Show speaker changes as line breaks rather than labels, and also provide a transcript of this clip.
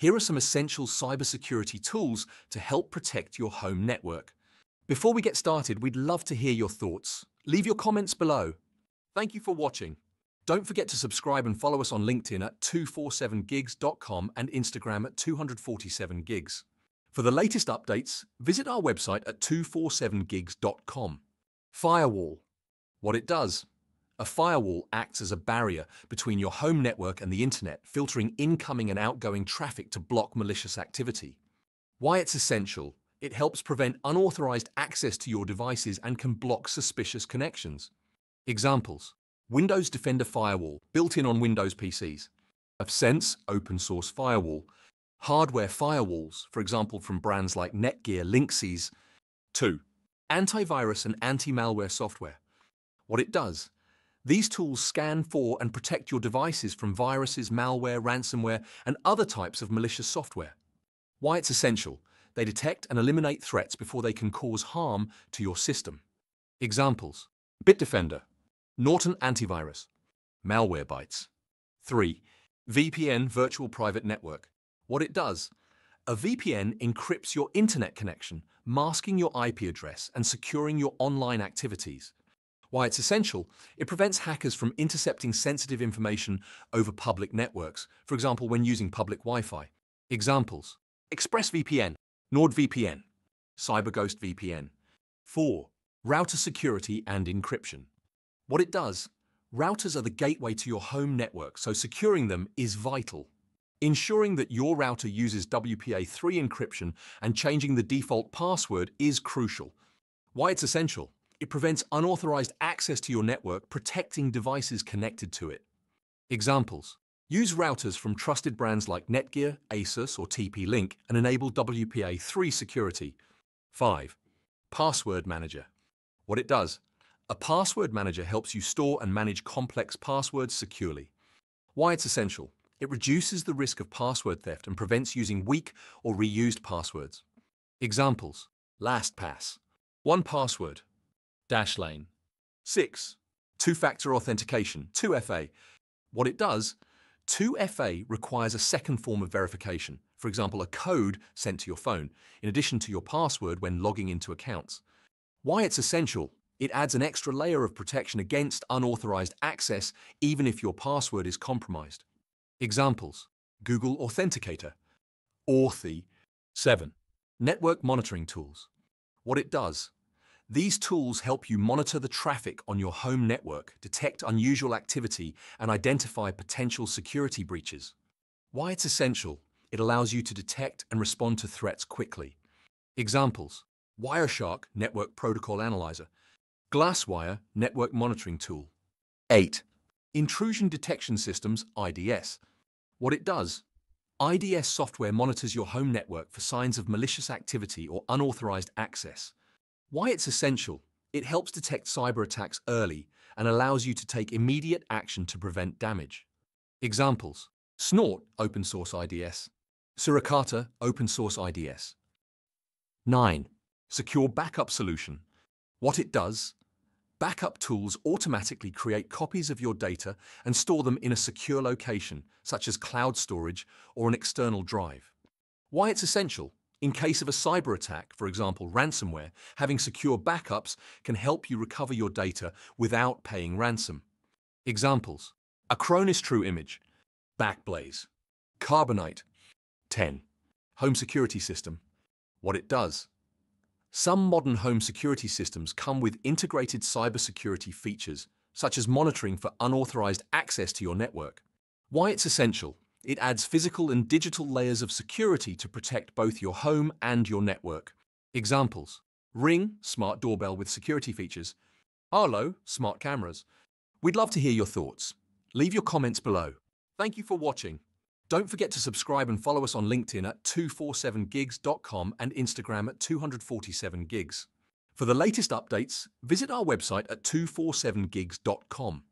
Here are some essential cybersecurity tools to help protect your home network. Before we get started, we'd love to hear your thoughts. Leave your comments below. Thank you for watching. Don't forget to subscribe and follow us on LinkedIn at 247gigs.com and Instagram at 247gigs. For the latest updates, visit our website at 247gigs.com. Firewall. What it does. A firewall acts as a barrier between your home network and the internet, filtering incoming and outgoing traffic to block malicious activity. Why it's essential. It helps prevent unauthorized access to your devices and can block suspicious connections. Examples. Windows Defender Firewall, built in on Windows PCs. Sense open source firewall. Hardware firewalls, for example from brands like Netgear, Linksys. 2. Antivirus and anti-malware software. What it does. These tools scan for and protect your devices from viruses, malware, ransomware, and other types of malicious software. Why it's essential. They detect and eliminate threats before they can cause harm to your system. Examples. Bitdefender, Norton Antivirus, Malware Malwarebytes. 3. VPN Virtual Private Network. What it does, a VPN encrypts your internet connection, masking your IP address and securing your online activities. Why it's essential, it prevents hackers from intercepting sensitive information over public networks, for example when using public Wi-Fi. Examples, ExpressVPN, NordVPN, CyberGhost VPN. 4. Router security and encryption. What it does, routers are the gateway to your home network, so securing them is vital. Ensuring that your router uses WPA3 encryption and changing the default password is crucial. Why it's essential? It prevents unauthorized access to your network, protecting devices connected to it. Examples. Use routers from trusted brands like Netgear, Asus, or TP-Link and enable WPA3 security. 5. Password Manager. What it does, a password manager helps you store and manage complex passwords securely. Why it's essential. It reduces the risk of password theft and prevents using weak or reused passwords. Examples. LastPass. 1Password. Dashlane. 6. Two-factor authentication, 2FA. What it does, 2FA requires a second form of verification, for example, a code sent to your phone, in addition to your password when logging into accounts. Why it's essential, it adds an extra layer of protection against unauthorized access even if your password is compromised. Examples. Google Authenticator. Authy. 7. Network monitoring tools. What it does. These tools help you monitor the traffic on your home network, detect unusual activity, and identify potential security breaches. Why it's essential. It allows you to detect and respond to threats quickly. Examples. Wireshark Network Protocol Analyzer Glasswire Network Monitoring Tool. 8. Intrusion Detection Systems, IDS. What it does, IDS software monitors your home network for signs of malicious activity or unauthorized access. Why it's essential, it helps detect cyber attacks early and allows you to take immediate action to prevent damage. Examples, Snort open source IDS, Suricata open source IDS. 9. Secure Backup Solution. What it does, Backup tools automatically create copies of your data and store them in a secure location, such as cloud storage or an external drive. Why it's essential? In case of a cyber attack, for example ransomware, having secure backups can help you recover your data without paying ransom. Examples. Acronis True Image, Backblaze, Carbonite. 10. Home Security System. What it does. Some modern home security systems come with integrated cybersecurity features, such as monitoring for unauthorized access to your network. Why it's essential? It adds physical and digital layers of security to protect both your home and your network. Examples. Ring, smart doorbell with security features. Arlo, smart cameras. We'd love to hear your thoughts. Leave your comments below. Thank you for watching. Don't forget to subscribe and follow us on LinkedIn at 247gigs.com and Instagram at 247gigs. For the latest updates, visit our website at 247gigs.com.